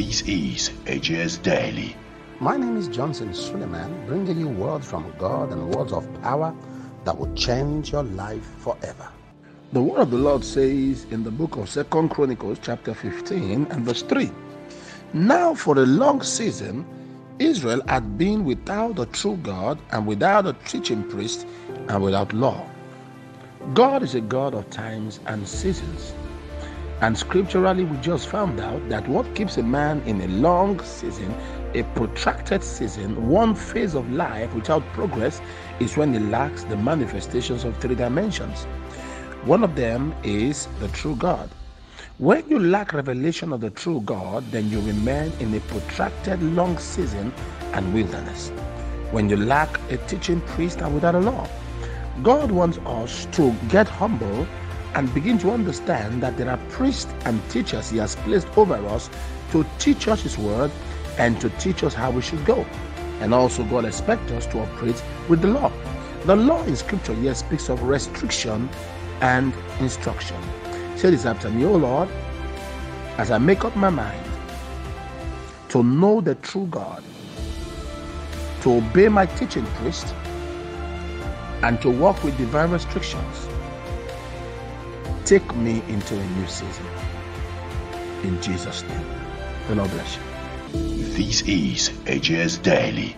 This is AJS Daily. My name is Johnson Suleman, bringing you words from God and words of power that will change your life forever. The word of the Lord says in the book of Second Chronicles, chapter 15 and verse 3 Now for a long season, Israel had been without the true God and without a teaching priest and without law. God is a God of times and seasons. And scripturally, we just found out that what keeps a man in a long season, a protracted season, one phase of life without progress is when he lacks the manifestations of three dimensions. One of them is the true God. When you lack revelation of the true God, then you remain in a protracted long season and wilderness. When you lack a teaching priest and without a law, God wants us to get humble and begin to understand that there are priests and teachers He has placed over us to teach us His word and to teach us how we should go. And also, God expects us to operate with the law. The law in Scripture here speaks of restriction and instruction. Say this after me, O Lord, as I make up my mind to know the true God, to obey my teaching priest, and to walk with divine restrictions take me into a new season. In Jesus' name. The Lord bless you. This is AJS Daily.